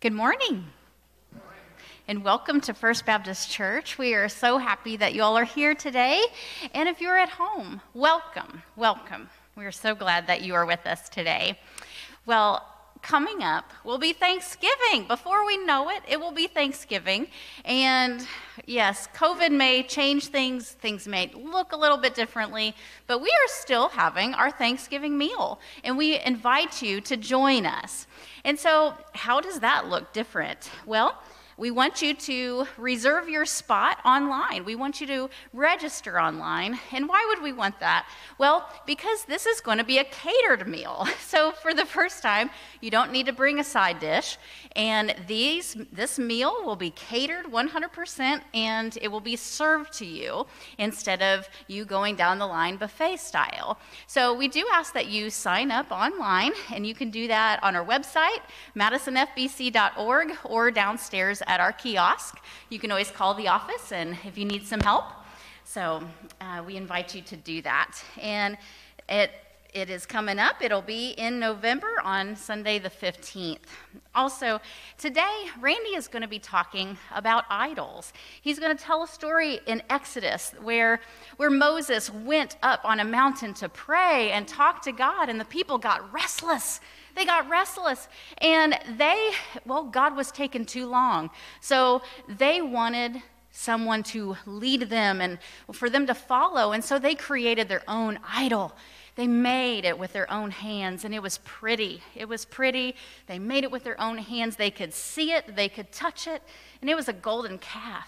Good morning. And welcome to First Baptist Church. We are so happy that you all are here today. And if you're at home, welcome, welcome. We are so glad that you are with us today. Well, coming up will be Thanksgiving. Before we know it, it will be Thanksgiving. And yes, COVID may change things, things may look a little bit differently, but we are still having our Thanksgiving meal. And we invite you to join us. And so, how does that look different? Well, we want you to reserve your spot online. We want you to register online. And why would we want that? Well, because this is going to be a catered meal. So for the first time, you don't need to bring a side dish. And these, this meal will be catered 100% and it will be served to you instead of you going down the line buffet style. So we do ask that you sign up online, and you can do that on our website, madisonfbc.org, or downstairs at our kiosk. You can always call the office and if you need some help. So uh, we invite you to do that. And it it is coming up. It'll be in November on Sunday the 15th. Also, today, Randy is going to be talking about idols. He's going to tell a story in Exodus where, where Moses went up on a mountain to pray and talk to God, and the people got restless. They got restless. And they, well, God was taking too long. So they wanted someone to lead them and for them to follow. And so they created their own idol. They made it with their own hands, and it was pretty. It was pretty. They made it with their own hands. They could see it, they could touch it, and it was a golden calf.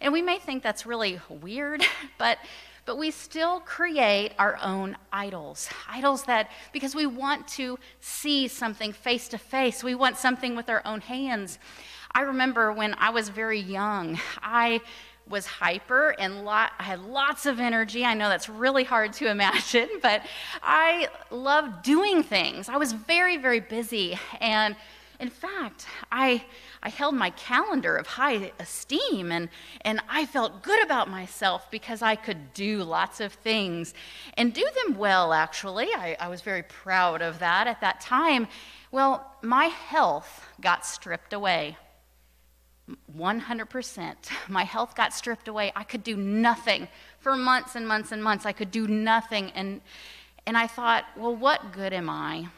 And we may think that's really weird, but but we still create our own idols. Idols that, because we want to see something face to face, we want something with our own hands. I remember when I was very young, I was hyper and lot, I had lots of energy. I know that's really hard to imagine, but I loved doing things. I was very, very busy. And in fact, I, I held my calendar of high esteem and, and I felt good about myself because I could do lots of things and do them well, actually. I, I was very proud of that at that time. Well, my health got stripped away. 100%. My health got stripped away. I could do nothing for months and months and months. I could do nothing. And, and I thought, well, what good am I?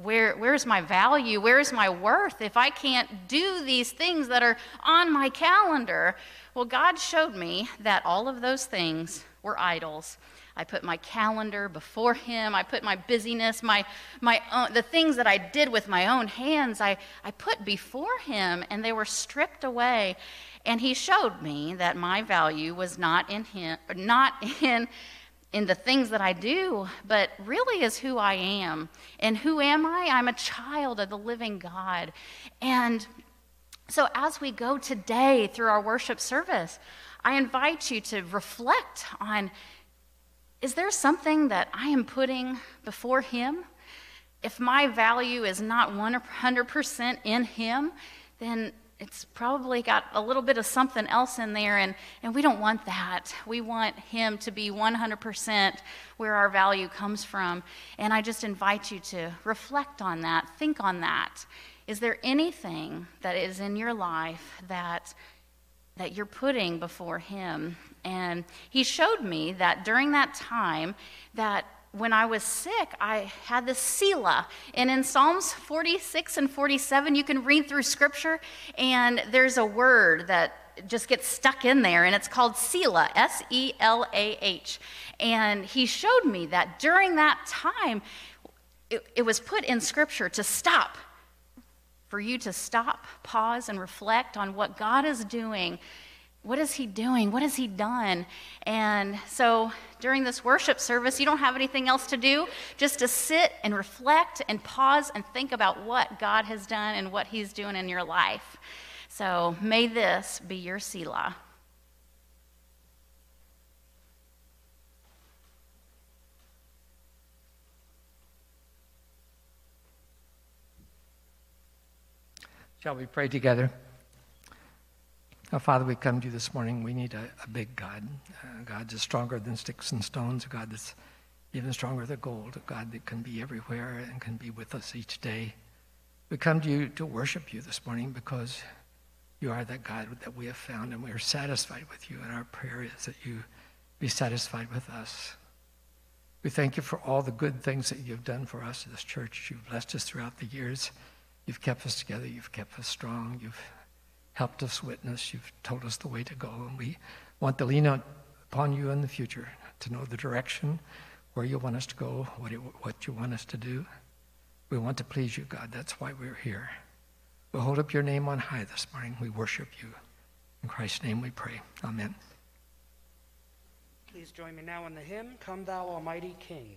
Where, where's my value? Where's my worth if I can't do these things that are on my calendar? Well, God showed me that all of those things were idols. I put my calendar before him. I put my busyness, my, my own, the things that I did with my own hands, I, I put before him, and they were stripped away. And he showed me that my value was not in him, not in, in the things that I do, but really is who I am. And who am I? I'm a child of the living God. And so as we go today through our worship service, I invite you to reflect on is there something that I am putting before Him? If my value is not 100% in Him, then it's probably got a little bit of something else in there, and, and we don't want that. We want Him to be 100% where our value comes from. And I just invite you to reflect on that, think on that. Is there anything that is in your life that, that you're putting before Him? And he showed me that during that time that when I was sick, I had this Selah. And in Psalms 46 and 47, you can read through scripture, and there's a word that just gets stuck in there, and it's called Selah, S E L A H. And he showed me that during that time, it, it was put in scripture to stop, for you to stop, pause, and reflect on what God is doing what is he doing? What has he done? And so during this worship service, you don't have anything else to do, just to sit and reflect and pause and think about what God has done and what he's doing in your life. So may this be your Selah. Shall we pray together? Oh, Father, we come to you this morning. We need a, a big God, a God that's stronger than sticks and stones, a God that's even stronger than gold, a God that can be everywhere and can be with us each day. We come to you to worship you this morning because you are that God that we have found, and we are satisfied with you. And our prayer is that you be satisfied with us. We thank you for all the good things that you've done for us in this church. You've blessed us throughout the years. You've kept us together. You've kept us strong. You've helped us witness. You've told us the way to go. And we want to lean upon you in the future to know the direction, where you want us to go, what, what you want us to do. We want to please you, God. That's why we're here. We'll hold up your name on high this morning. We worship you. In Christ's name we pray. Amen. Please join me now in the hymn, Come Thou Almighty King.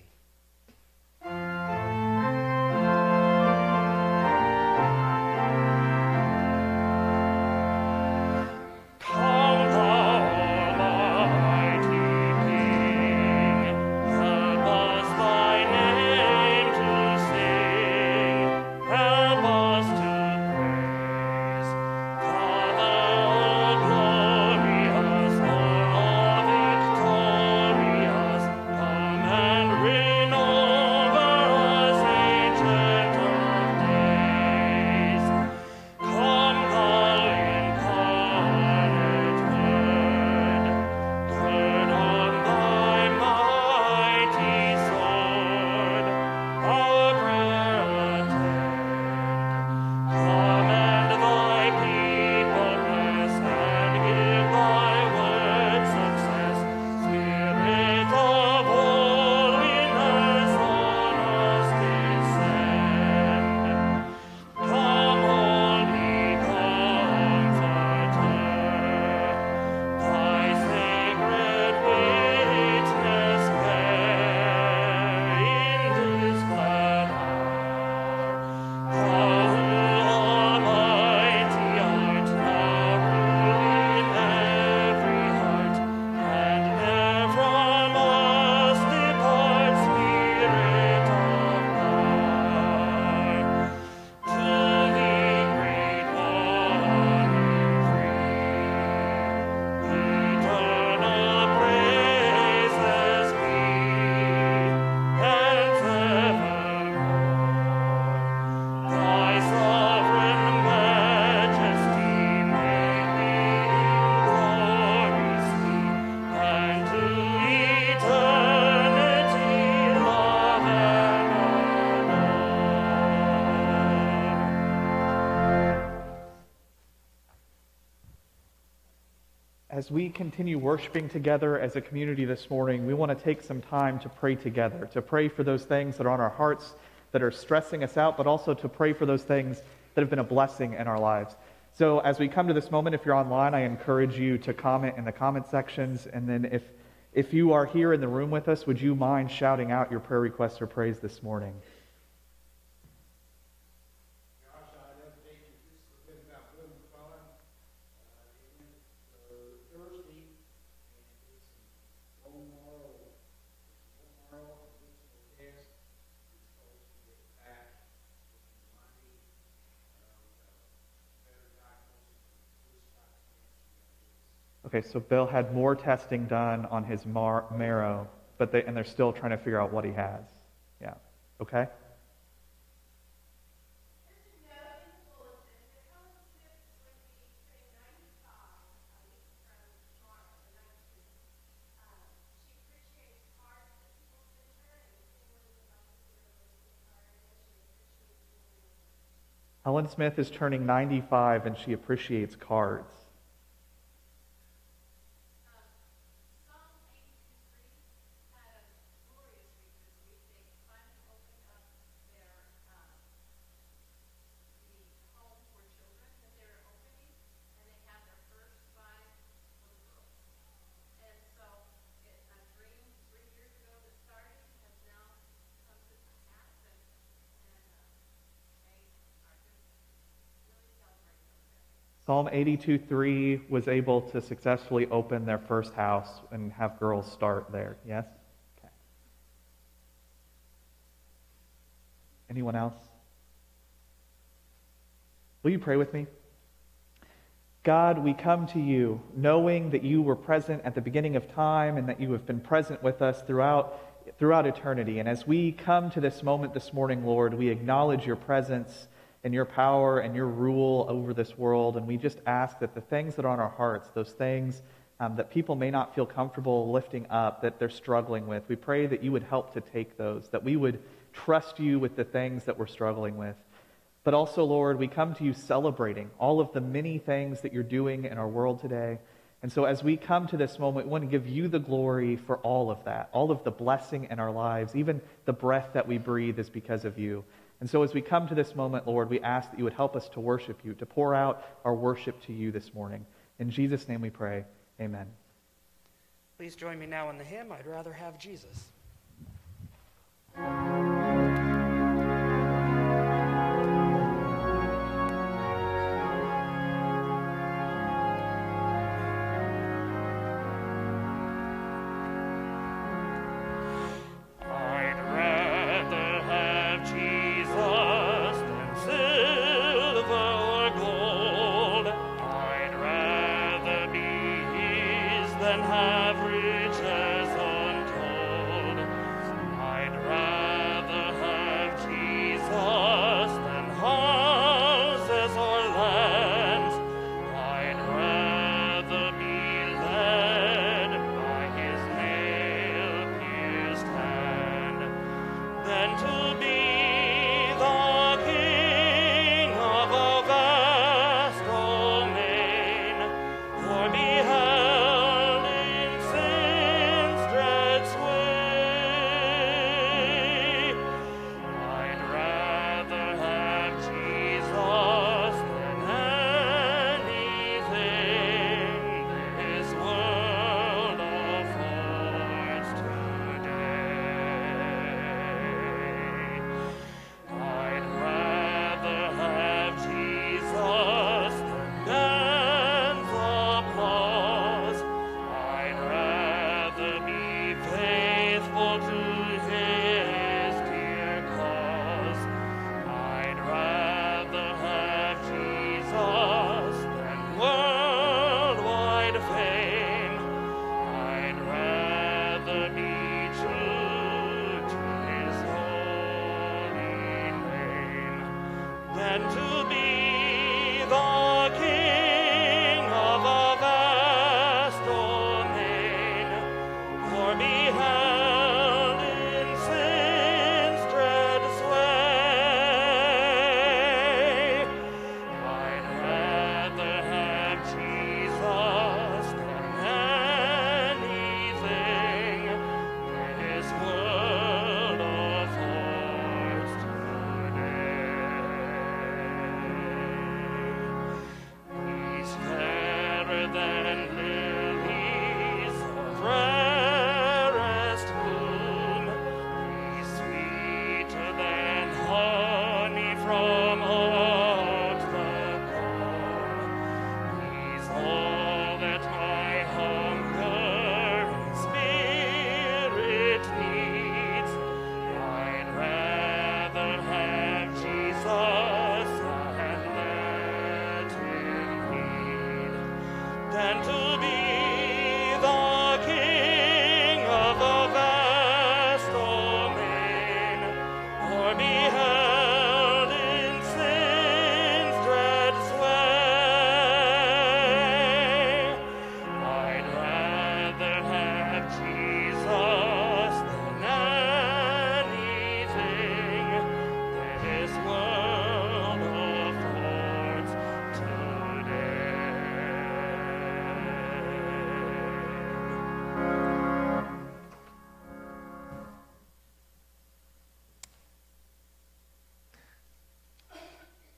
As we continue worshiping together as a community this morning, we want to take some time to pray together, to pray for those things that are on our hearts that are stressing us out, but also to pray for those things that have been a blessing in our lives. So, as we come to this moment, if you're online, I encourage you to comment in the comment sections. And then, if, if you are here in the room with us, would you mind shouting out your prayer requests or praise this morning? Okay, so Bill had more testing done on his mar- marrow, but they, and they're still trying to figure out what he has. Yeah. Okay? Helen Smith is turning 95 and she appreciates cards. Psalm 82:3 was able to successfully open their first house and have girls start there. Yes? Okay. Anyone else? Will you pray with me? God, we come to you knowing that you were present at the beginning of time and that you have been present with us throughout, throughout eternity. And as we come to this moment this morning, Lord, we acknowledge your presence and your power and your rule over this world. And we just ask that the things that are on our hearts, those things um, that people may not feel comfortable lifting up, that they're struggling with, we pray that you would help to take those, that we would trust you with the things that we're struggling with. But also, Lord, we come to you celebrating all of the many things that you're doing in our world today. And so, as we come to this moment, we want to give you the glory for all of that, all of the blessing in our lives, even the breath that we breathe is because of you. And so, as we come to this moment, Lord, we ask that you would help us to worship you, to pour out our worship to you this morning. In Jesus' name we pray. Amen. Please join me now in the hymn, I'd Rather Have Jesus.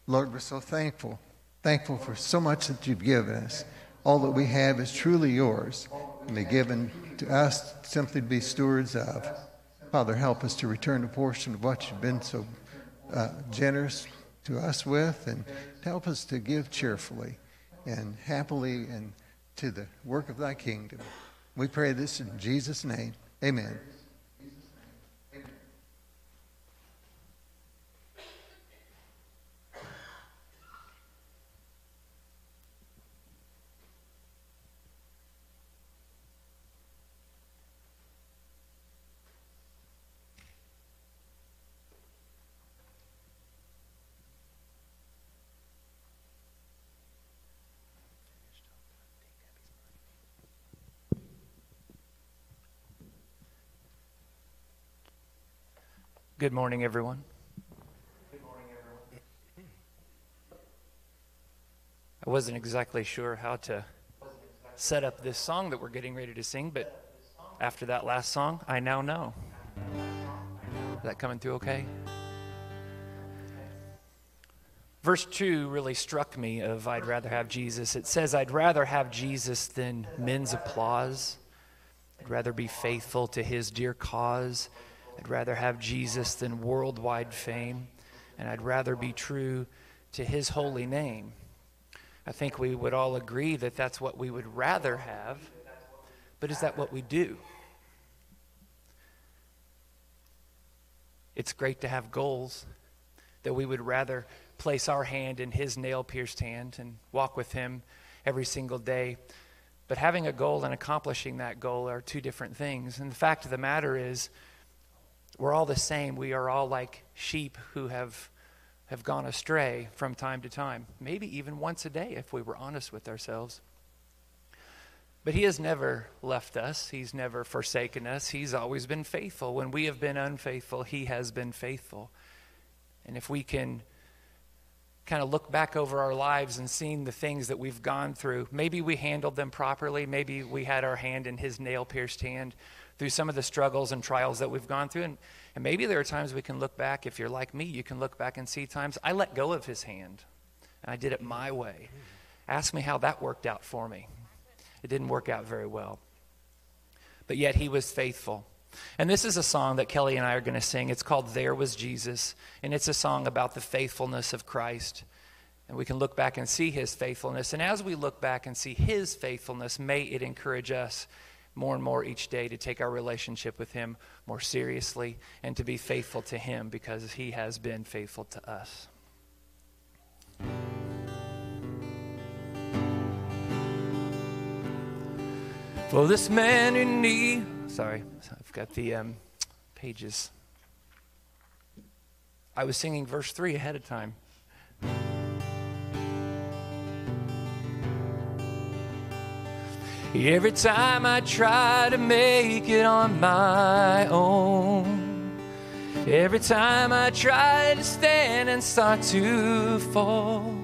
Lord, we're so thankful. Thankful for so much that you've given us. All that we have is truly yours and be given to us simply to be stewards of. Father, help us to return a portion of what you've been so uh, generous to us with and help us to give cheerfully and happily and to the work of thy kingdom. We pray this in Jesus' name. Amen. Good morning, everyone. Good morning, everyone. I wasn't exactly sure how to set up this song that we're getting ready to sing, but after that last song, I now know. Is that coming through okay? Verse 2 really struck me of I'd rather have Jesus. It says, I'd rather have Jesus than men's applause. I'd rather be faithful to his dear cause. I'd rather have Jesus than worldwide fame. And I'd rather be true to his holy name. I think we would all agree that that's what we would rather have. But is that what we do? It's great to have goals that we would rather place our hand in his nail pierced hand and walk with him every single day. But having a goal and accomplishing that goal are two different things. And the fact of the matter is, we're all the same. We are all like sheep who have, have gone astray from time to time, maybe even once a day if we were honest with ourselves. But he has never left us. He's never forsaken us. He's always been faithful. When we have been unfaithful, he has been faithful. And if we can kind of look back over our lives and seeing the things that we've gone through, maybe we handled them properly. Maybe we had our hand in his nail pierced hand through some of the struggles and trials that we've gone through. And, and maybe there are times we can look back. If you're like me, you can look back and see times I let go of his hand and I did it my way. Ask me how that worked out for me. It didn't work out very well. But yet he was faithful. And this is a song that Kelly and I are going to sing. It's called There Was Jesus. And it's a song about the faithfulness of Christ. And we can look back and see his faithfulness. And as we look back and see his faithfulness, may it encourage us more and more each day to take our relationship with him more seriously and to be faithful to him because he has been faithful to us. For this man in need, sorry, I've got the um, pages. I was singing verse 3 ahead of time. Every time I try to make it on my own, every time I try to stand and start to fall,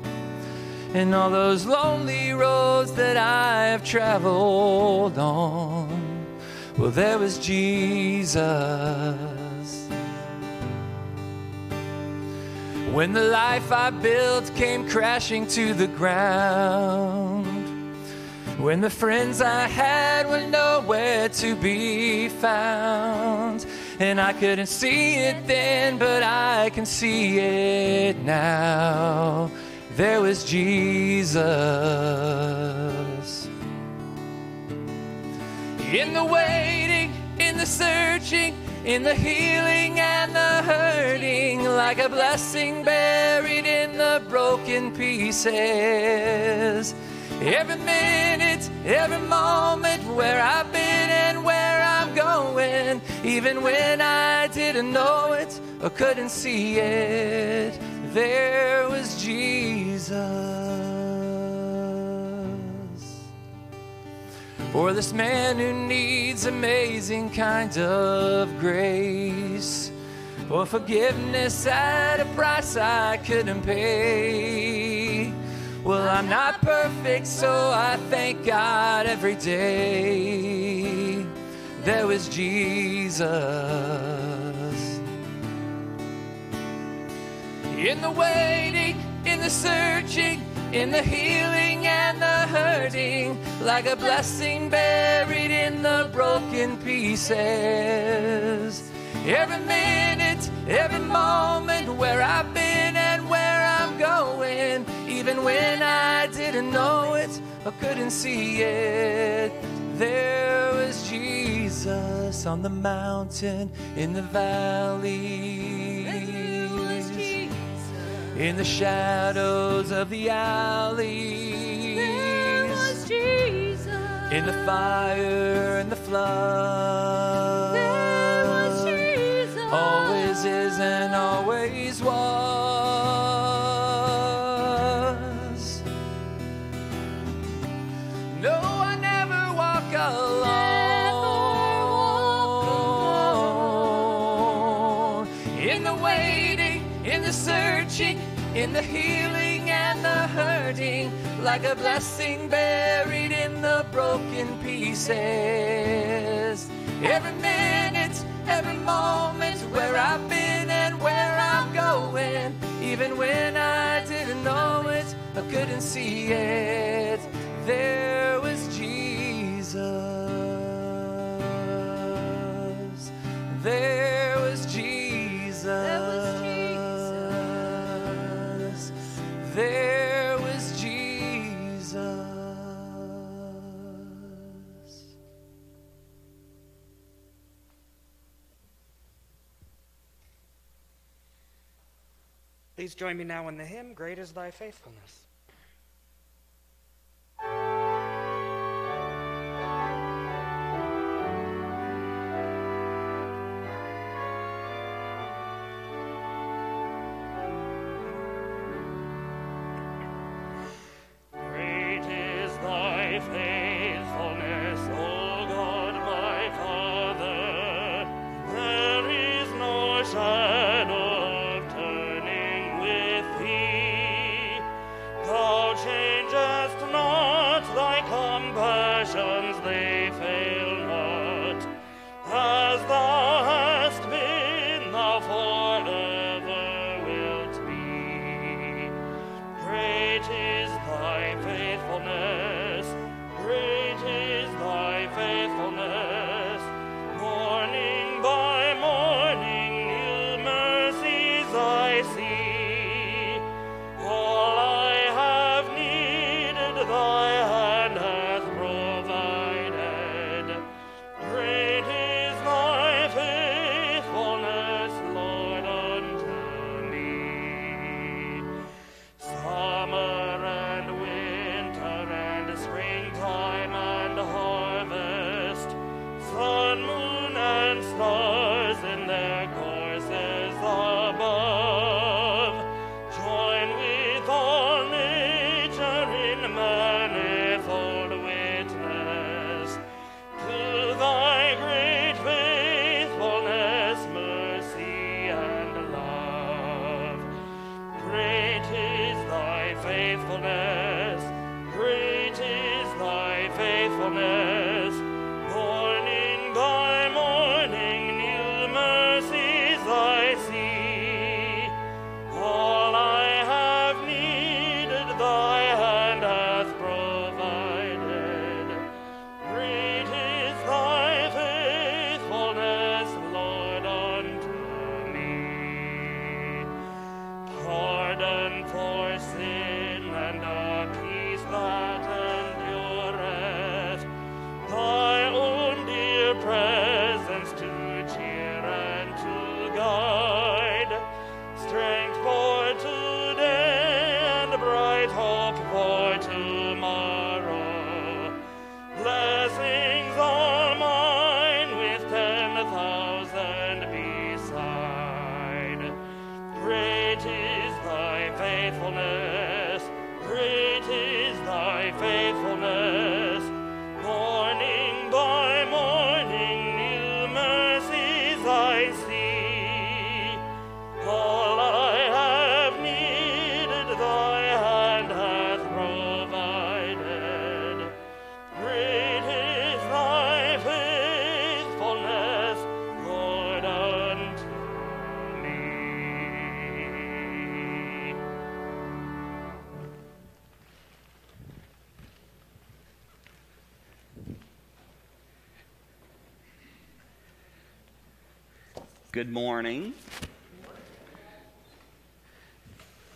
and all those lonely roads that I have traveled on, well, there was Jesus. When the life I built came crashing to the ground, when the friends I had were nowhere to be found. And I couldn't see it then, but I can see it now. There was Jesus. In the waiting, in the searching, in the healing and the hurting, like a blessing buried in the broken pieces. Every minute, every moment, where I've been and where I'm going, even when I didn't know it or couldn't see it, there was Jesus. For this man who needs amazing kind of grace, for forgiveness at a price I couldn't pay. Well, I'm not perfect, so I thank God every day. There was Jesus. In the waiting, in the searching, in the healing and the hurting, like a blessing buried in the broken pieces. Every minute, every moment, where I've been and where I'm going, even when I didn't know it or couldn't see it. There was Jesus on the mountain, in the valley, in the shadows of the alleys, in the fire and the flood. Always is and always was. Alone. in the waiting, in the searching, in the healing and the hurting, like a blessing buried in the broken pieces. Every minute, every moment, where I've been and where I'm going, even when I didn't know it, I couldn't see it. There There was Jesus. There was Jesus. Please join me now in the hymn, Great is Thy Faithfulness. Good morning.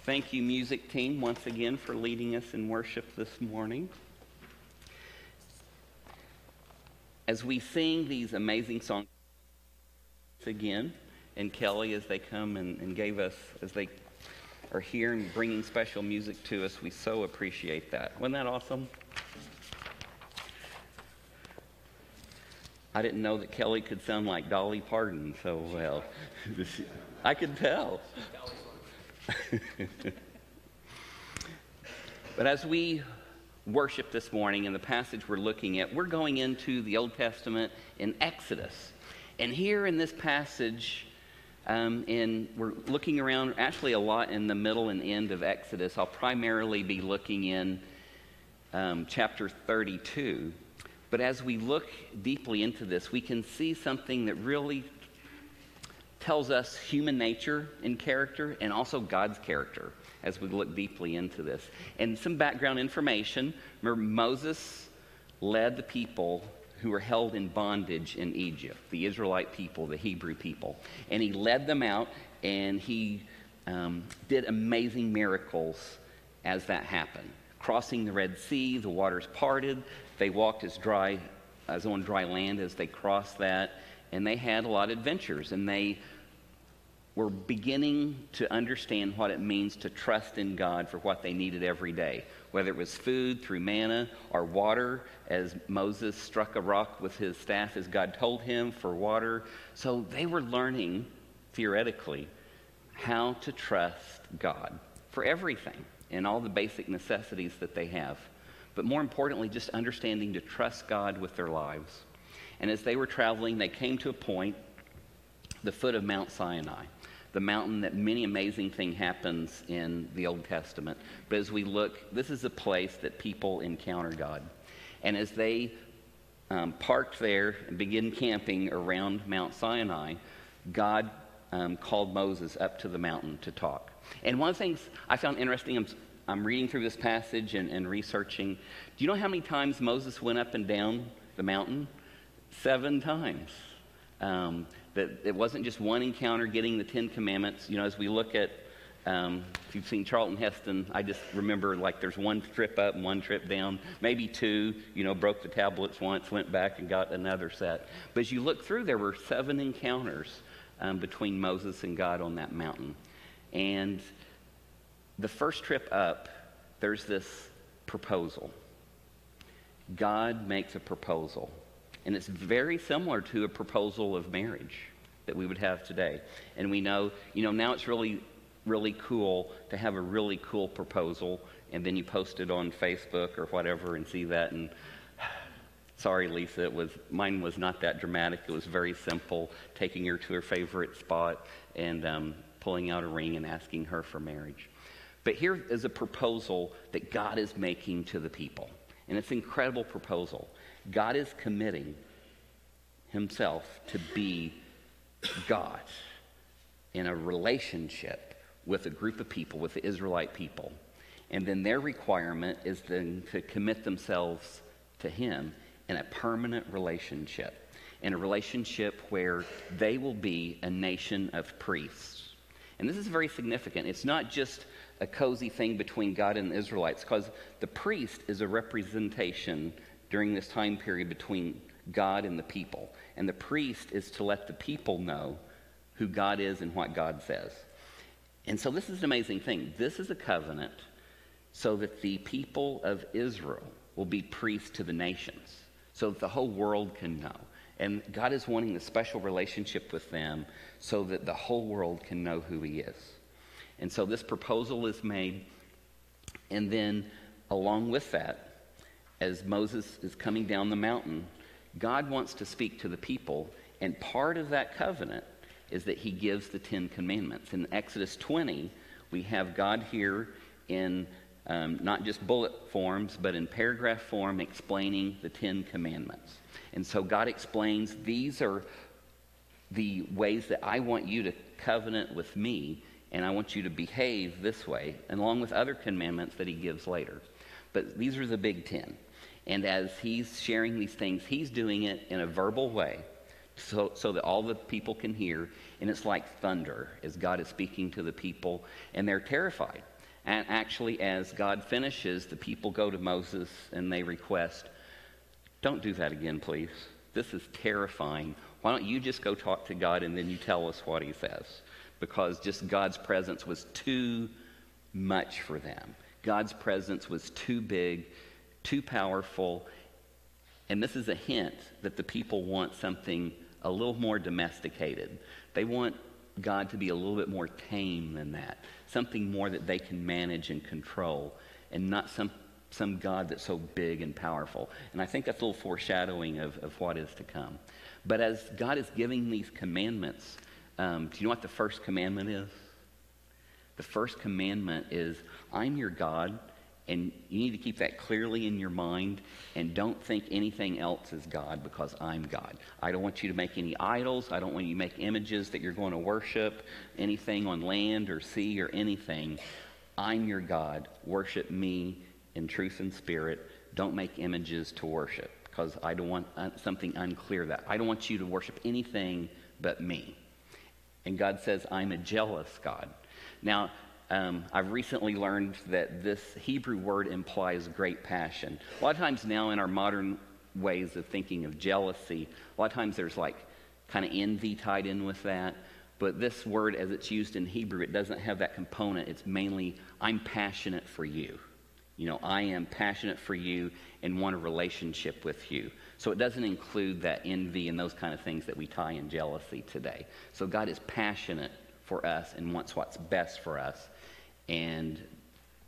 Thank you, music team, once again for leading us in worship this morning. As we sing these amazing songs again, and Kelly, as they come and, and gave us, as they are here and bringing special music to us, we so appreciate that. Wasn't that awesome? I didn't know that Kelly could sound like Dolly Parton so well. I could tell. but as we worship this morning in the passage we're looking at, we're going into the Old Testament in Exodus. And here in this passage, Um, and we're looking around actually a lot in the middle and end of Exodus. I'll primarily be looking in um, chapter 32. But as we look deeply into this, we can see something that really tells us human nature and character and also God's character as we look deeply into this. And some background information remember, Moses led the people who were held in bondage in Egypt, the Israelite people, the Hebrew people. And he led them out and he um, did amazing miracles as that happened. Crossing the Red Sea, the waters parted, they walked as dry as on dry land as they crossed that, and they had a lot of adventures and they were beginning to understand what it means to trust in God for what they needed every day, whether it was food through manna or water, as Moses struck a rock with his staff as God told him for water. So they were learning, theoretically, how to trust God for everything and all the basic necessities that they have. But more importantly, just understanding to trust God with their lives. And as they were traveling, they came to a point, the foot of Mount Sinai the mountain that many amazing things happens in the Old Testament. But as we look, this is a place that people encounter God. And as they um, parked there and began camping around Mount Sinai, God um, called Moses up to the mountain to talk. And one of the things I found interesting, I'm, reading through this passage and, and researching. Do you know how many times Moses went up and down the mountain? Seven times. Um, that it wasn't just one encounter getting the Ten Commandments. You know, as we look at, um, if you've seen Charlton Heston, I just remember like there's one trip up and one trip down, maybe two, you know, broke the tablets once, went back and got another set. But as you look through, there were seven encounters um, between Moses and God on that mountain. And the first trip up, there's this proposal. God makes a proposal. And it's very similar to a proposal of marriage that we would have today. And we know, you know, now it's really, really cool to have a really cool proposal, and then you post it on Facebook or whatever and see that. And sorry, Lisa, it was mine was not that dramatic. It was very simple, taking her to her favorite spot and um, pulling out a ring and asking her for marriage. But here is a proposal that God is making to the people. And it's an incredible proposal. God is committing himself to be God in a relationship with a group of people, with the Israelite people. And then their requirement is then to commit themselves to him in a permanent relationship, in a relationship where they will be a nation of priests. And this is very significant. It's not just a cozy thing between God and the Israelites, because the priest is a representation during this time period between God and the people. And the priest is to let the people know who God is and what God says. And so this is an amazing thing. This is a covenant so that the people of Israel will be priests to the nations, so that the whole world can know. And God is wanting a special relationship with them so that the whole world can know who He is. And so this proposal is made, and then along with that, as Moses is coming down the mountain, God wants to speak to the people, and part of that covenant is that he gives the Ten Commandments. In Exodus 20, we have God here in um, not just bullet forms, but in paragraph form explaining the Ten Commandments. And so God explains these are the ways that I want you to covenant with me, and I want you to behave this way, and along with other commandments that he gives later. But these are the big ten. And as he's sharing these things, he's doing it in a verbal way so, so that all the people can hear. And it's like thunder as God is speaking to the people, and they're terrified. And actually, as God finishes, the people go to Moses and they request, Don't do that again, please. This is terrifying. Why don't you just go talk to God and then you tell us what he says? Because just God's presence was too much for them. God's presence was too big too powerful. And this is a hint that the people want something a little more domesticated. They want God to be a little bit more tame than that, something more that they can manage and control, and not some, some God that's so big and powerful. And I think that's a little foreshadowing of, of what is to come. But as God is giving these commandments, um, do you know what the first commandment is? The first commandment is, I'm your God, and you need to keep that clearly in your mind, and don't think anything else is God because I'm God. I don't want you to make any idols. I don't want you to make images that you're going to worship, anything on land or sea or anything. I'm your God. Worship me in truth and spirit. Don't make images to worship because I don't want something unclear that. I don't want you to worship anything but me. And God says, I'm a jealous God. Now, um, I've recently learned that this Hebrew word implies great passion. A lot of times now in our modern ways of thinking of jealousy, a lot of times there's like kind of envy tied in with that. But this word, as it's used in Hebrew, it doesn't have that component. It's mainly, I'm passionate for you. You know, I am passionate for you and want a relationship with you. So it doesn't include that envy and those kind of things that we tie in jealousy today. So God is passionate for us and wants what's best for us. And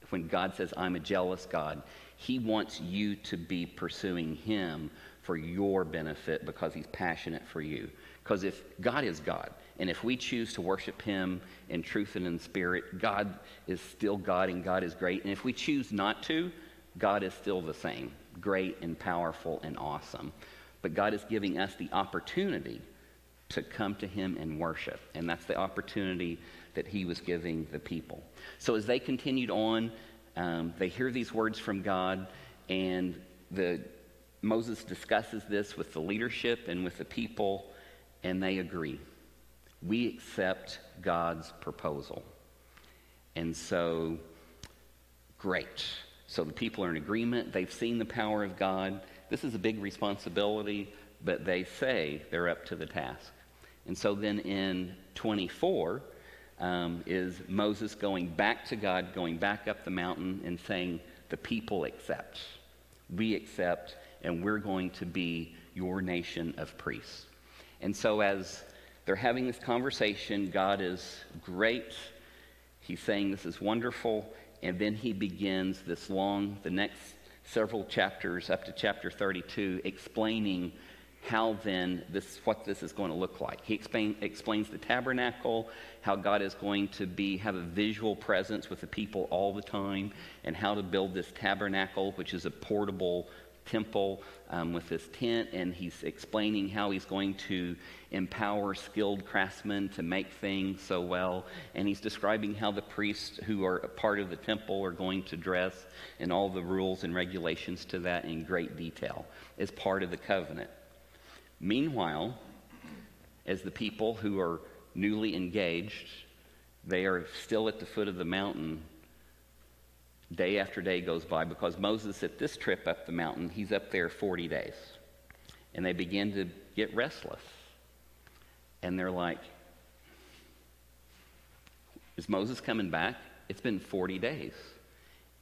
when God says, I'm a jealous God, He wants you to be pursuing Him for your benefit because He's passionate for you. Because if God is God, and if we choose to worship Him in truth and in spirit, God is still God and God is great. And if we choose not to, God is still the same great and powerful and awesome. But God is giving us the opportunity to come to Him and worship. And that's the opportunity that He was giving the people. So as they continued on, um, they hear these words from God, and the, Moses discusses this with the leadership and with the people, and they agree. We accept God's proposal. And so, great. So the people are in agreement. They've seen the power of God. This is a big responsibility, but they say they're up to the task. And so then in 24 um, is Moses going back to God, going back up the mountain and saying, The people accept. We accept, and we're going to be your nation of priests. And so as they're having this conversation, God is great. He's saying, This is wonderful. And then he begins this long, the next several chapters up to chapter 32, explaining how then this, what this is going to look like. He explain, explains the tabernacle, how God is going to be, have a visual presence with the people all the time, and how to build this tabernacle, which is a portable temple um, with this tent, and he's explaining how he's going to empower skilled craftsmen to make things so well. And he's describing how the priests who are a part of the temple are going to dress and all the rules and regulations to that in great detail as part of the covenant. Meanwhile, as the people who are newly engaged, they are still at the foot of the mountain Day after day goes by because Moses, at this trip up the mountain, he's up there 40 days. And they begin to get restless. And they're like, Is Moses coming back? It's been 40 days.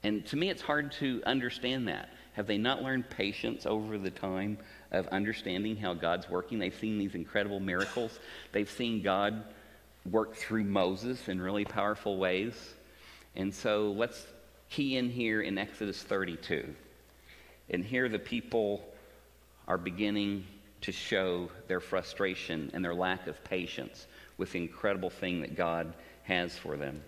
And to me, it's hard to understand that. Have they not learned patience over the time of understanding how God's working? They've seen these incredible miracles. They've seen God work through Moses in really powerful ways. And so let's key in here in Exodus 32. And here the people are beginning to show their frustration and their lack of patience with the incredible thing that God has for them.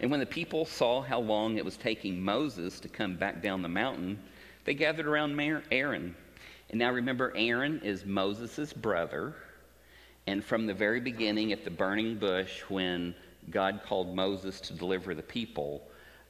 And when the people saw how long it was taking Moses to come back down the mountain, they gathered around Aaron. And now remember, Aaron is Moses' brother. And from the very beginning at the burning bush, when God called Moses to deliver the people,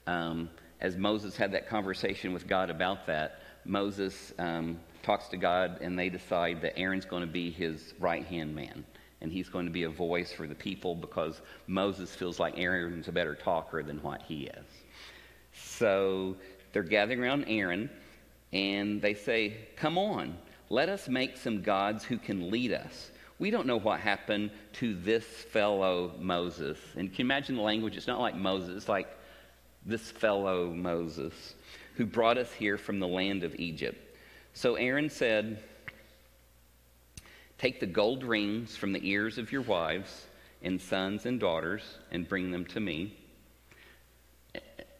um, as Moses had that conversation with God about that, Moses um, talks to God and they decide that Aaron's going to be his right hand man. And he's going to be a voice for the people because Moses feels like Aaron's a better talker than what he is. So they're gathering around Aaron and they say, Come on, let us make some gods who can lead us. We don't know what happened to this fellow Moses. And can you imagine the language? It's not like Moses, it's like this fellow Moses, who brought us here from the land of Egypt. So Aaron said, Take the gold rings from the ears of your wives and sons and daughters and bring them to me.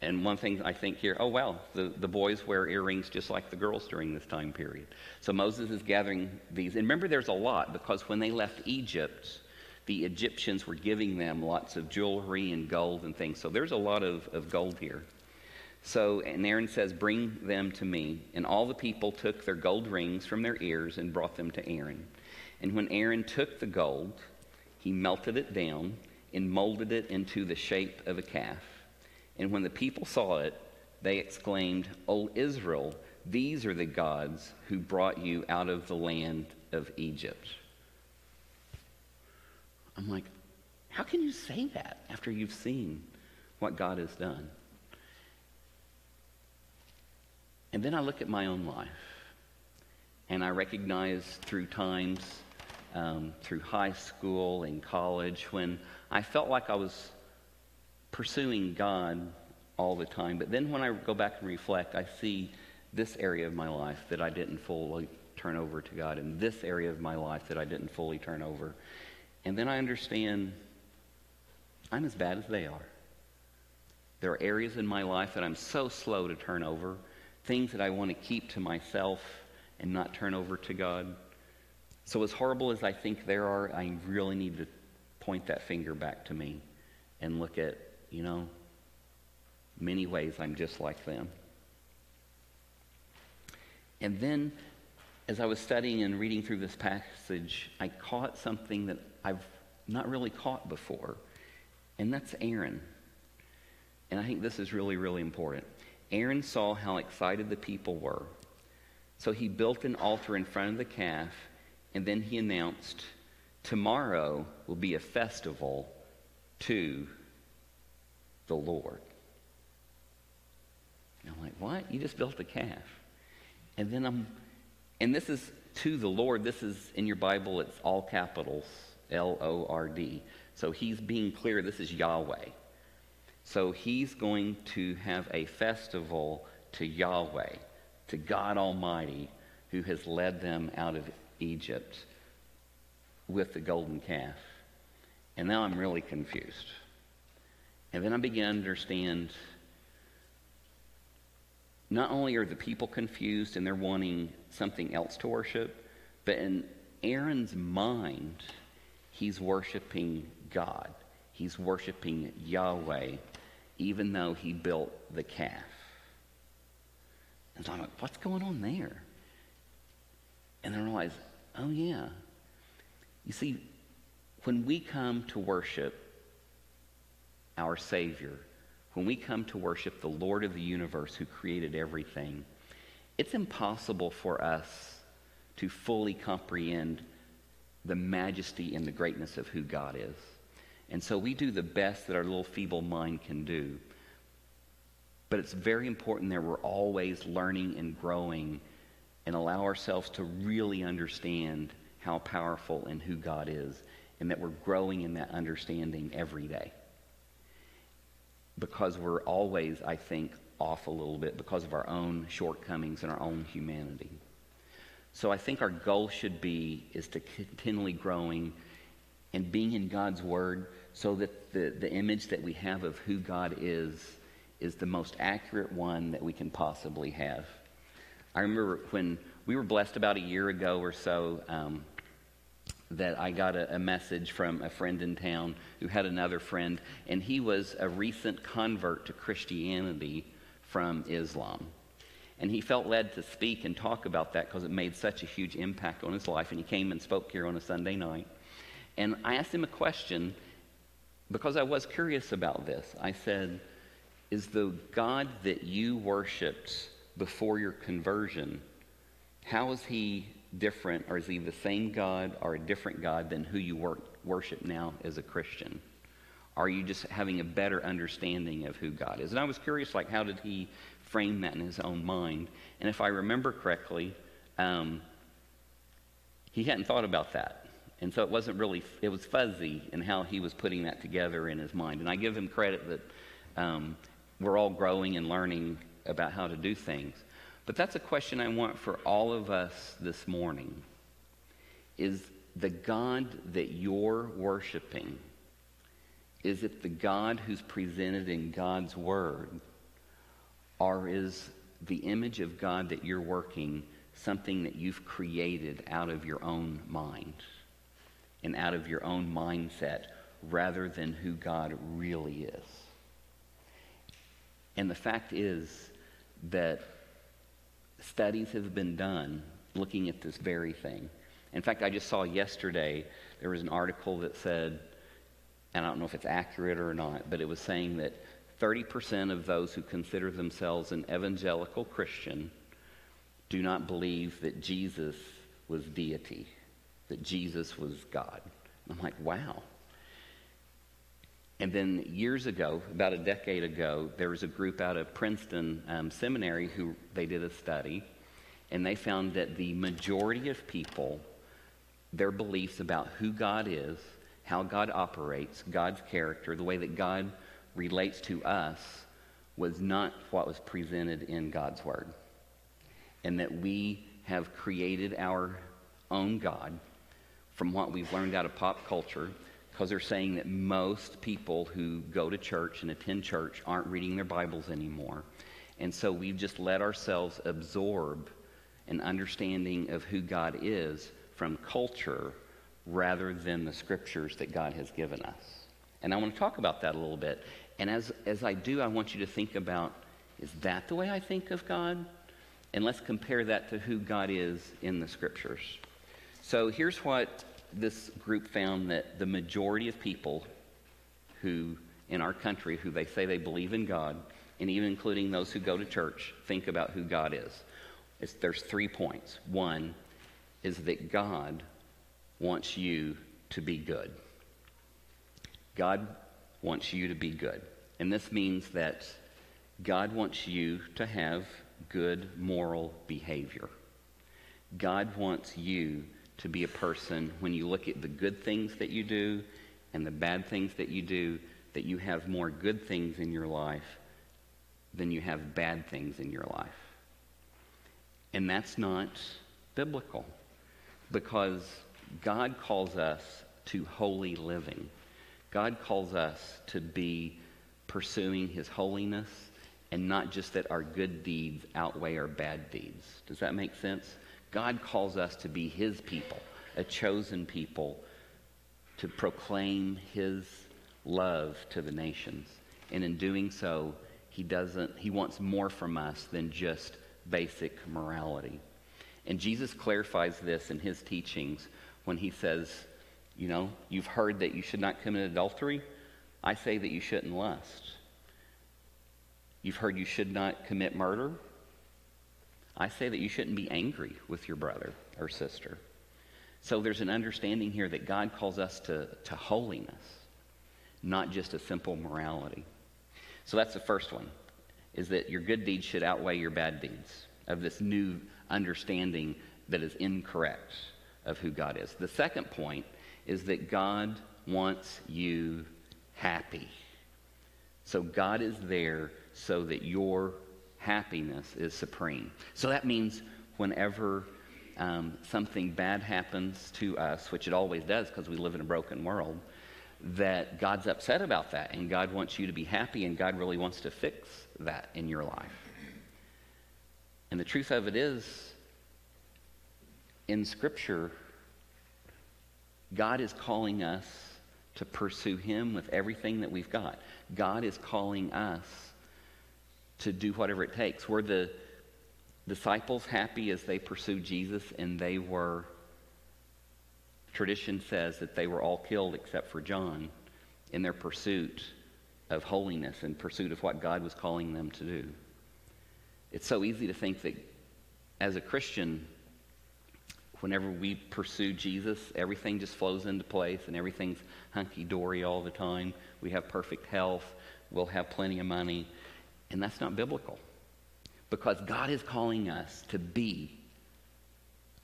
And one thing I think here, oh, wow, the, the boys wear earrings just like the girls during this time period. So Moses is gathering these. And remember, there's a lot because when they left Egypt, the Egyptians were giving them lots of jewelry and gold and things. So there's a lot of, of gold here. So, and Aaron says, Bring them to me. And all the people took their gold rings from their ears and brought them to Aaron. And when Aaron took the gold, he melted it down and molded it into the shape of a calf. And when the people saw it, they exclaimed, O Israel, these are the gods who brought you out of the land of Egypt. I'm like, how can you say that after you've seen what God has done? And then I look at my own life, and I recognize through times, um, through high school and college, when I felt like I was pursuing God all the time. But then when I go back and reflect, I see this area of my life that I didn't fully turn over to God, and this area of my life that I didn't fully turn over. And then I understand I'm as bad as they are. There are areas in my life that I'm so slow to turn over, things that I want to keep to myself and not turn over to God. So, as horrible as I think there are, I really need to point that finger back to me and look at, you know, many ways I'm just like them. And then, as I was studying and reading through this passage, I caught something that I've not really caught before, and that's Aaron. And I think this is really, really important. Aaron saw how excited the people were. So he built an altar in front of the calf, and then he announced, Tomorrow will be a festival to the Lord. And I'm like, what? You just built a calf. And then I'm, and this is to the Lord. This is in your Bible, it's all capitals L O R D. So he's being clear this is Yahweh. So he's going to have a festival to Yahweh, to God Almighty, who has led them out of Egypt with the golden calf. And now I'm really confused. And then I begin to understand not only are the people confused and they're wanting something else to worship, but in Aaron's mind, he's worshiping God. He's worshiping Yahweh, even though he built the calf. And so I'm like, what's going on there? And then I realize, oh, yeah. You see, when we come to worship our Savior, when we come to worship the Lord of the universe who created everything, it's impossible for us to fully comprehend the majesty and the greatness of who God is. And so we do the best that our little feeble mind can do. But it's very important that we're always learning and growing and allow ourselves to really understand how powerful and who God is, and that we're growing in that understanding every day because we're always, I think, off a little bit because of our own shortcomings and our own humanity. So I think our goal should be is to continually growing and being in God's Word so that the, the image that we have of who God is is the most accurate one that we can possibly have. I remember when we were blessed about a year ago or so, um, that I got a, a, message from a friend in town who had another friend, and he was a recent convert to Christianity from Islam. And he felt led to speak and talk about that because it made such a huge impact on his life. And he came and spoke here on a Sunday night. And I asked him a question because I was curious about this. I said, Is the God that you worshiped before your conversion, how is he different, or is he the same God or a different God than who you work, worship now as a Christian? Are you just having a better understanding of who God is? And I was curious, like, how did he frame that in his own mind? And if I remember correctly, um, he hadn't thought about that. And so it wasn't really, it was fuzzy in how he was putting that together in his mind. And I give him credit that um, we're all growing and learning about how to do things. But that's a question I want for all of us this morning. Is the God that you're worshiping, is it the God who's presented in God's Word? Or is the image of God that you're working something that you've created out of your own mind? And out of your own mindset rather than who God really is. And the fact is that studies have been done looking at this very thing. In fact, I just saw yesterday there was an article that said, and I don't know if it's accurate or not, but it was saying that 30% of those who consider themselves an evangelical Christian do not believe that Jesus was deity, that Jesus was God. I'm like, wow. And then years ago, about a decade ago, there was a group out of Princeton um, Seminary who they did a study, and they found that the majority of people, their beliefs about who God is, how God operates, God's character, the way that God relates to us, was not what was presented in God's Word. And that we have created our own God from what we've learned out of pop culture because they're saying that most people who go to church and attend church aren't reading their Bibles anymore. And so we've just let ourselves absorb an understanding of who God is from culture rather than the scriptures that God has given us. And I want to talk about that a little bit. And as, as I do, I want you to think about is that the way I think of God? And let's compare that to who God is in the scriptures. So here's what this group found that the majority of people who in our country who they say they believe in God, and even including those who go to church, think about who God is. It's, there's three points. One is that God wants you to be good. God wants you to be good. And this means that God wants you to have good moral behavior. God wants you to be a person, when you look at the good things that you do and the bad things that you do, that you have more good things in your life than you have bad things in your life. And that's not biblical because God calls us to holy living. God calls us to be pursuing his holiness and not just that our good deeds outweigh our bad deeds. Does that make sense? God calls us to be his people, a chosen people, to proclaim his love to the nations. And in doing so, he doesn't he wants more from us than just basic morality. And Jesus clarifies this in his teachings when he says, you know, you've heard that you should not commit adultery. I say that you shouldn't lust. You've heard you should not commit murder. I say that you shouldn't be angry with your brother or sister. So there's an understanding here that God calls us to, to holiness, not just a simple morality. So that's the first one, is that your good deeds should outweigh your bad deeds, of this new understanding that is incorrect of who God is. The second point is that God wants you happy. So God is there so that your happiness is supreme. So that means whenever um, something bad happens to us, which it always does because we live in a broken world, that God's upset about that and God wants you to be happy and God really wants to fix that in your life. And the truth of it is, in Scripture, God is calling us to pursue Him with everything that we've got. God is calling us to do whatever it takes. Were the disciples happy as they pursued Jesus and they were, tradition says that they were all killed except for John in their pursuit of holiness and pursuit of what God was calling them to do. It's so easy to think that as a Christian, whenever we pursue Jesus, everything just flows into place and everything's hunky dory all the time. We have perfect health, we'll have plenty of money. And that's not biblical. Because God is calling us to be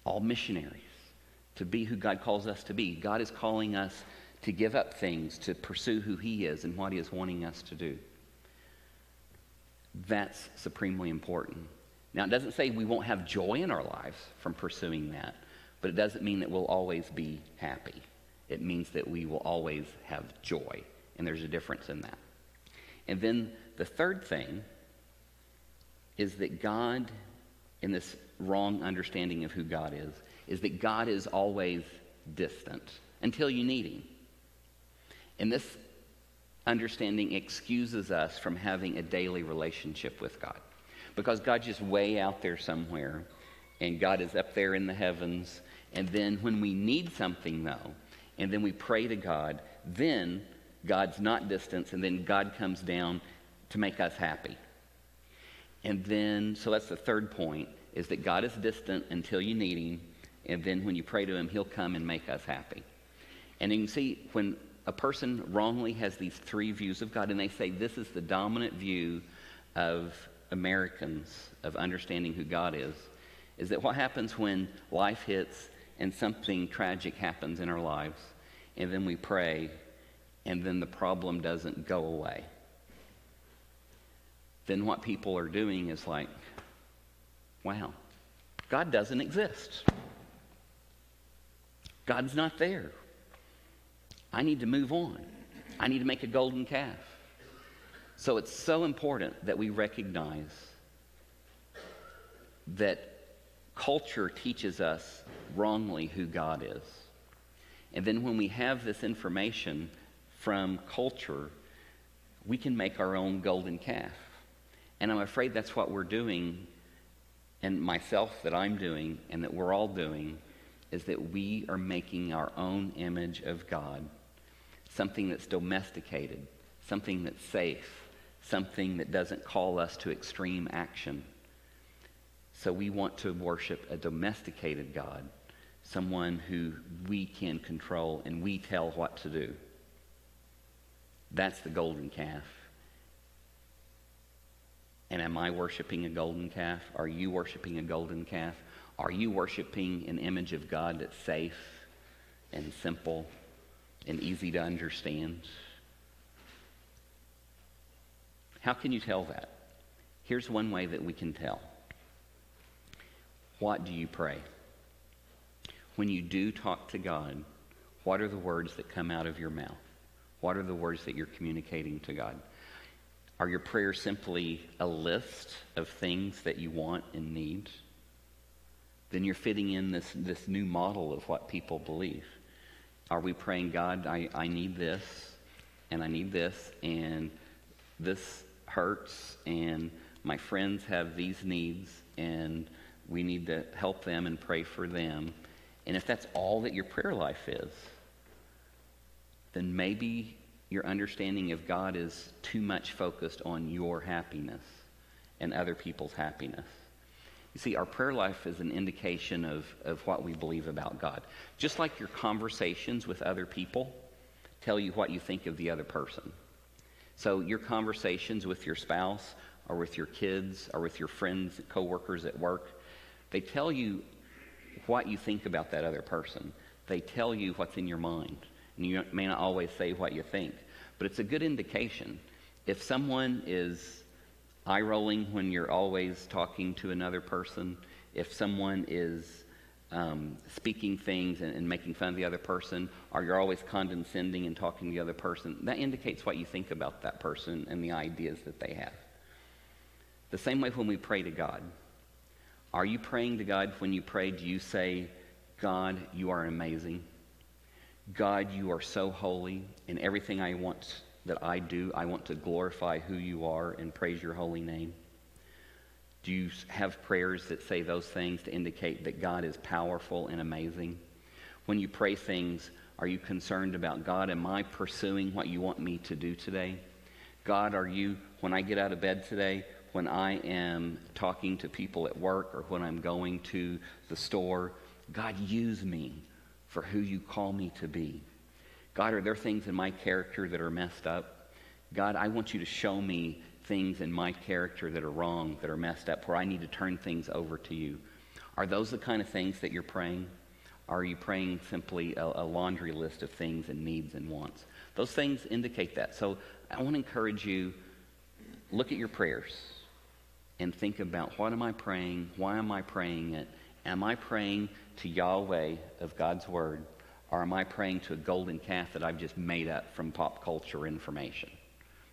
all missionaries, to be who God calls us to be. God is calling us to give up things, to pursue who He is and what He is wanting us to do. That's supremely important. Now, it doesn't say we won't have joy in our lives from pursuing that, but it doesn't mean that we'll always be happy. It means that we will always have joy, and there's a difference in that. And then the third thing is that God, in this wrong understanding of who God is, is that God is always distant. until you need Him. And this understanding excuses us from having a daily relationship with God. Because God's just way out there somewhere, and God is up there in the heavens. And then when we need something, though, and then we pray to God, then God's not distant, and then God comes down to make us happy. And then, so that's the third point, is that God is distant until you need Him, and then when you pray to Him, He'll come and make us happy. And you can see when a person wrongly has these three views of God, and they say this is the dominant view of Americans of understanding who God is, is that what happens when life hits and something tragic happens in our lives, and then we pray, and then the problem doesn't go away. Then what people are doing is like, wow, God doesn't exist. God's not there. I need to move on. I need to make a golden calf. So it's so important that we recognize that culture teaches us wrongly who God is. And then when we have this information from culture, we can make our own golden calf. And I'm afraid that's what we're doing, and myself that I'm doing, and that we're all doing, is that we are making our own image of God something that's domesticated, something that's safe, something that doesn't call us to extreme action. So we want to worship a domesticated God, someone who we can control and we tell what to do. That's the golden calf. And am I worshiping a golden calf? Are you worshiping a golden calf? Are you worshiping an image of God that's safe and simple and easy to understand? How can you tell that? Here's one way that we can tell. What do you pray? When you do talk to God, what are the words that come out of your mouth? What are the words that you're communicating to God? Are your prayers simply a list of things that you want and need? Then you're fitting in this, this new model of what people believe. Are we praying, God, I, I need this, and I need this, and this hurts, and my friends have these needs, and we need to help them and pray for them. And if that's all that your prayer life is, then maybe your understanding of God is too much focused on your happiness and other people's happiness. You see, our prayer life is an indication of, of what we believe about God. Just like your conversations with other people tell you what you think of the other person. So your conversations with your spouse or with your kids or with your friends, coworkers at work, they tell you what you think about that other person. They tell you what's in your mind. And you may not always say what you think, but it's a good indication. If someone is eye rolling when you're always talking to another person, if someone is um, speaking things and, and, making fun of the other person, or you're always condescending and talking to the other person, that indicates what you think about that person and the ideas that they have. The same way when we pray to God. Are you praying to God when you pray? Do you say, God, you are amazing? God, you are so holy, and everything I want that I do, I want to glorify who you are and praise your holy name? Do you have prayers that say those things to indicate that God is powerful and amazing? When you pray things, are you concerned about God? Am I pursuing what you want me to do today? God, are you, when I get out of bed today, when I am talking to people at work or when I'm going to the store, God, use me for who you call me to be. God, are there things in my character that are messed up? God, I want you to show me things in my character that are wrong, that are messed up, where I need to turn things over to you. Are those the kind of things that you're praying? Are you praying simply a, a laundry list of things and needs and wants? Those things indicate that. So I want to encourage you look at your prayers and think about what am I praying? Why am I praying it? Am I praying to Yahweh of God's Word, or am I praying to a golden calf that I've just made up from pop culture information?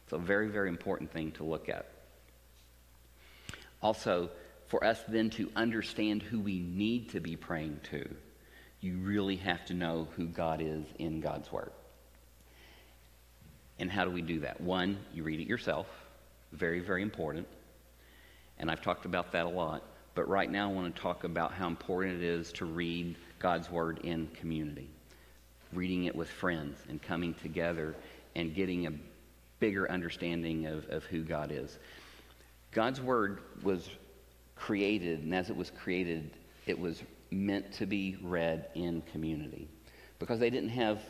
It's a very, very important thing to look at. Also, for us then to understand who we need to be praying to, you really have to know who God is in God's Word. And how do we do that? One, you read it yourself. Very, very important. And I've talked about that a lot. But right now, I want to talk about how important it is to read God's Word in community, reading it with friends and coming together and getting a bigger understanding of, of who God is. God's Word was created, and as it was created, it was meant to be read in community because they didn't have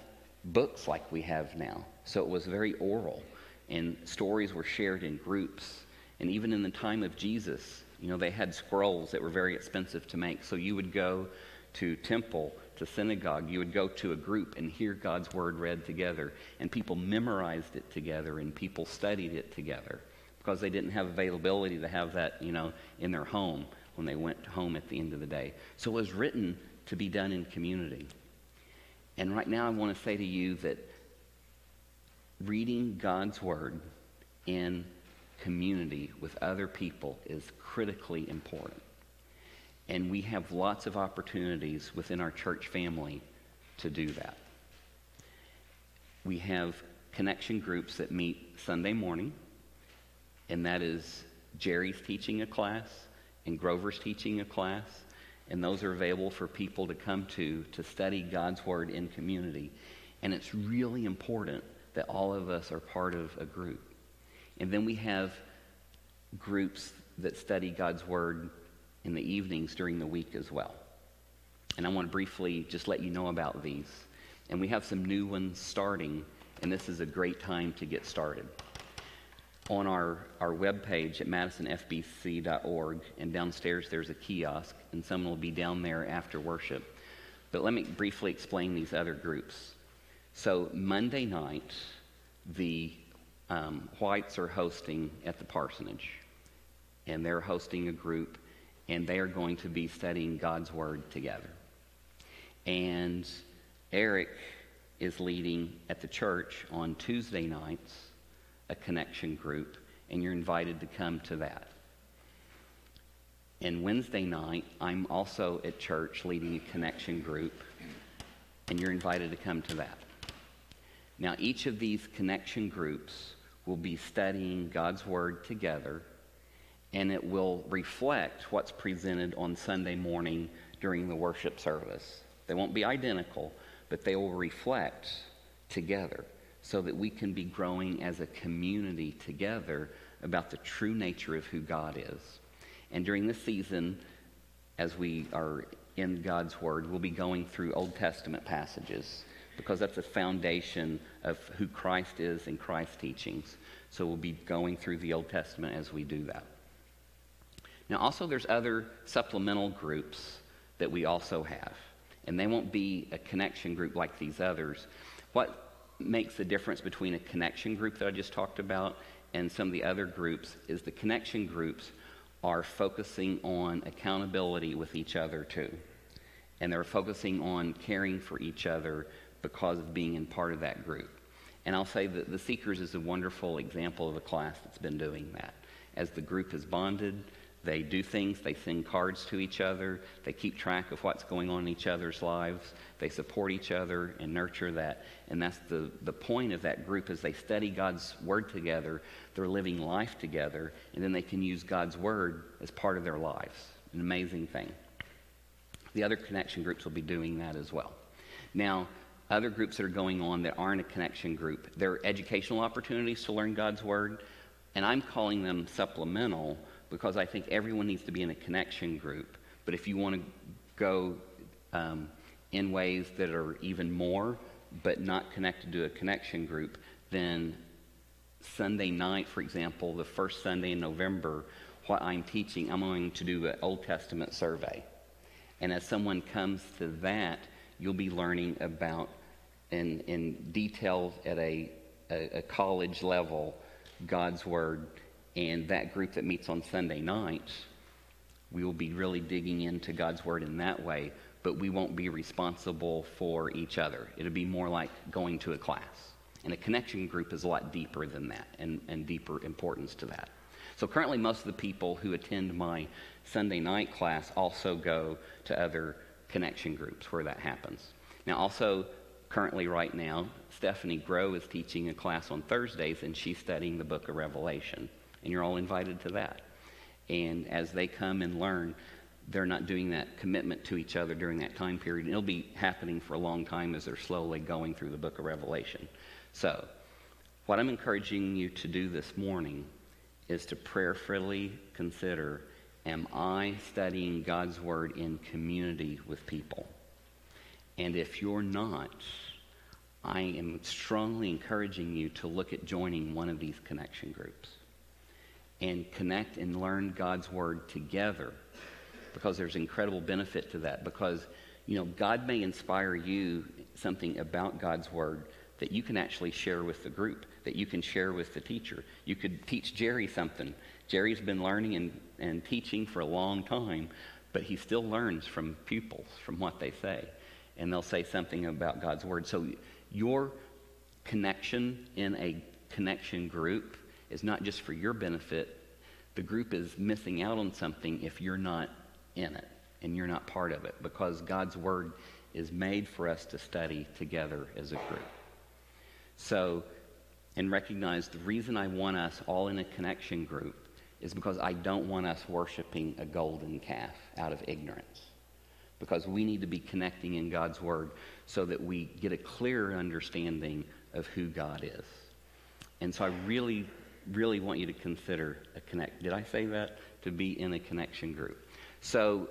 books like we have now. So it was very oral, and stories were shared in groups. And even in the time of Jesus, you know, they had scrolls that were very expensive to make. So you would go to temple, to synagogue, you would go to a group and hear God's word read together. And people memorized it together and people studied it together because they didn't have availability to have that, you know, in their home when they went home at the end of the day. So it was written to be done in community. And right now I want to say to you that reading God's word in community with other people is critically important. And we have lots of opportunities within our church family to do that. We have connection groups that meet Sunday morning, and that is Jerry's teaching a class and Grover's teaching a class, and those are available for people to come to to study God's Word in community. And it's really important that all of us are part of a group. And then we have groups that study God's Word in the evenings during the week as well. And I want to briefly just let you know about these. And we have some new ones starting, and this is a great time to get started. On our, our webpage at madisonfbc.org, and downstairs there's a kiosk, and someone will be down there after worship. But let me briefly explain these other groups. So, Monday night, the um, Whites are hosting at the parsonage, and they're hosting a group, and they are going to be studying God's Word together. And Eric is leading at the church on Tuesday nights a connection group, and you're invited to come to that. And Wednesday night, I'm also at church leading a connection group, and you're invited to come to that. Now, each of these connection groups will be studying God's Word together, and it will reflect what's presented on Sunday morning during the worship service. They won't be identical, but they will reflect together so that we can be growing as a community together about the true nature of who God is. And during this season, as we are in God's Word, we'll be going through Old Testament passages because that's a foundation of who Christ is and Christ's teachings. So we'll be going through the Old Testament as we do that. Now, also, there's other supplemental groups that we also have, and they won't be a connection group like these others. What makes the difference between a connection group that I just talked about and some of the other groups is the connection groups are focusing on accountability with each other too. And they're focusing on caring for each other because of being in part of that group. And I'll say that the Seekers is a wonderful example of a class that's been doing that. As the group is bonded, they do things, they send cards to each other, they keep track of what's going on in each other's lives, they support each other and nurture that. And that's the, the point of that group is they study God's word together, they're living life together, and then they can use God's word as part of their lives. An amazing thing. The other connection groups will be doing that as well. Now, other groups that are going on that aren't a connection group, they're educational opportunities to learn God's word, and I'm calling them supplemental because I think everyone needs to be in a connection group. But if you want to go um, in ways that are even more, but not connected to a connection group, then Sunday night, for example, the first Sunday in November, what I'm teaching, I'm going to do an Old Testament survey. And as someone comes to that, you'll be learning about in, in detail at a, a, a college level God's Word and that group that meets on Sunday nights, we will be really digging into God's Word in that way, but we won't be responsible for each other. It'll be more like going to a class. And a connection group is a lot deeper than that and, and deeper importance to that. So currently, most of the people who attend my Sunday night class also go to other connection groups where that happens. Now, also, currently, right now, Stephanie Grow is teaching a class on Thursdays, and she's studying the book of Revelation. And you're all invited to that. And as they come and learn, they're not doing that commitment to each other during that time period. It'll be happening for a long time as they're slowly going through the book of Revelation. So, what I'm encouraging you to do this morning is to prayerfully consider Am I studying God's Word in community with people? And if you're not, I am strongly encouraging you to look at joining one of these connection groups and connect and learn God's Word together because there's incredible benefit to that. Because, you know, God may inspire you something about God's Word that you can actually share with the group, that you can share with the teacher. You could teach Jerry something. Jerry's been learning and, and teaching for a long time, but he still learns from pupils, from what they say. And they'll say something about God's Word. So your connection in a connection group is not just for your benefit. The group is missing out on something if you're not in it and you're not part of it because God's Word is made for us to study together as a group. So, and recognize the reason I want us all in a connection group is because I don't want us worshiping a golden calf out of ignorance. Because we need to be connecting in God's Word so that we get a clearer understanding of who God is. And so I really, really want you to consider a connect. Did I say that? To be in a connection group. So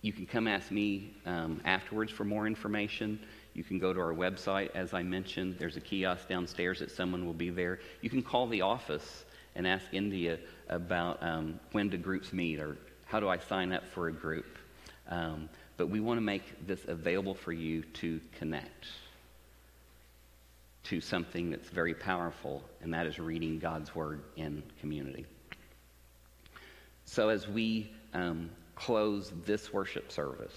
you can come ask me um, afterwards for more information. You can go to our website, as I mentioned. There's a kiosk downstairs that someone will be there. You can call the office and ask India about um, when do groups meet or how do I sign up for a group. Um, but we want to make this available for you to connect to something that's very powerful, and that is reading God's Word in community. So as we um, close this worship service,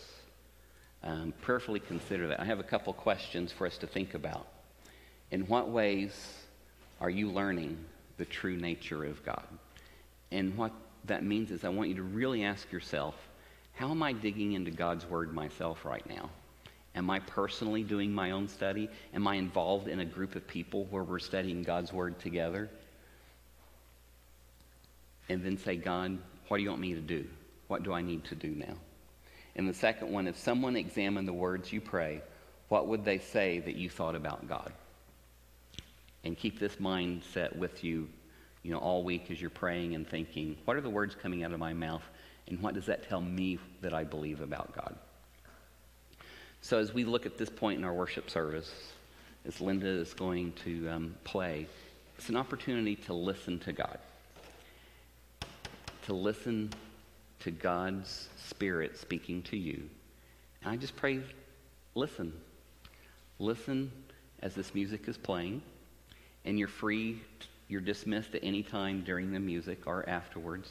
um, prayerfully consider that. I have a couple questions for us to think about. In what ways are you learning the true nature of God? And what that means is I want you to really ask yourself, how am I digging into God's Word myself right now? Am I personally doing my own study? Am I involved in a group of people where we're studying God's Word together? And then say, God, what do you want me to do? What do I need to do now? And the second one, if someone examined the words you pray, what would they say that you thought about God? And keep this mindset with you, you know, all week as you're praying and thinking, what are the words coming out of my mouth? And what does that tell me that I believe about God? So as we look at this point in our worship service, as Linda is going to um, play, it's an opportunity to listen to God, to listen to God's Spirit speaking to you. And I just pray, listen. Listen as this music is playing, and you're free, you're dismissed at any time during the music or afterwards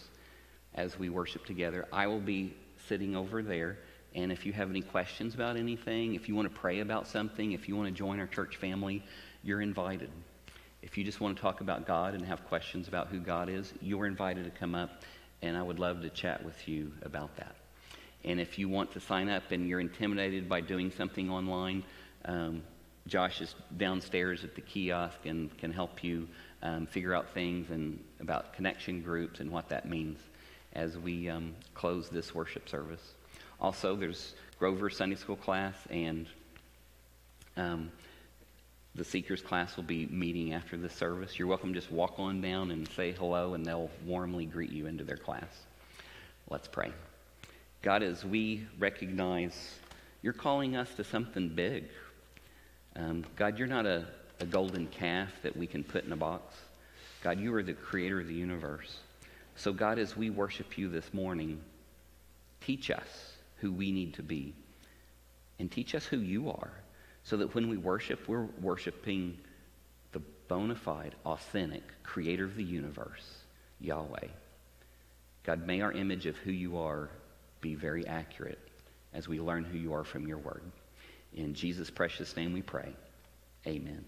as we worship together. I will be sitting over there. And if you have any questions about anything, if you want to pray about something, if you want to join our church family, you're invited. If you just want to talk about God and have questions about who God is, you're invited to come up, and I would love to chat with you about that. And if you want to sign up and you're intimidated by doing something online, um, Josh is downstairs at the kiosk and can help you um, figure out things and about connection groups and what that means as we um, close this worship service. Also, there's Grover Sunday School class, and um, the Seekers class will be meeting after the service. You're welcome to just walk on down and say hello, and they'll warmly greet you into their class. Let's pray. God, as we recognize you're calling us to something big. Um, God, you're not a, a golden calf that we can put in a box. God, you are the creator of the universe. So, God, as we worship you this morning, teach us who we need to be and teach us who you are so that when we worship, we're worshiping the bona fide, authentic creator of the universe, Yahweh. God, may our image of who you are be very accurate as we learn who you are from your word. In Jesus' precious name we pray. Amen.